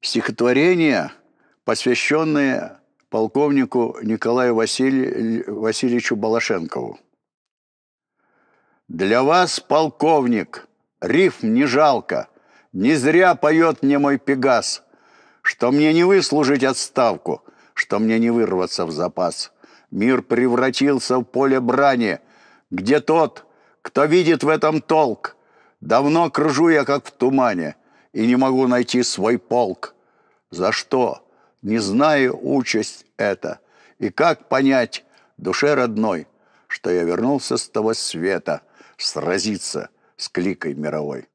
Стихотворение, посвященное полковнику Николаю Василь... Васильевичу Балашенкову. Для вас, полковник, рифм не жалко, не зря поет мне мой Пегас, что мне не выслужить отставку, что мне не вырваться в запас. Мир превратился в поле брани, где тот, кто видит в этом толк. Давно кружу я, как в тумане, и не могу найти свой полк. За что? Не знаю участь это. И как понять душе родной, что я вернулся с того света сразиться с кликой мировой?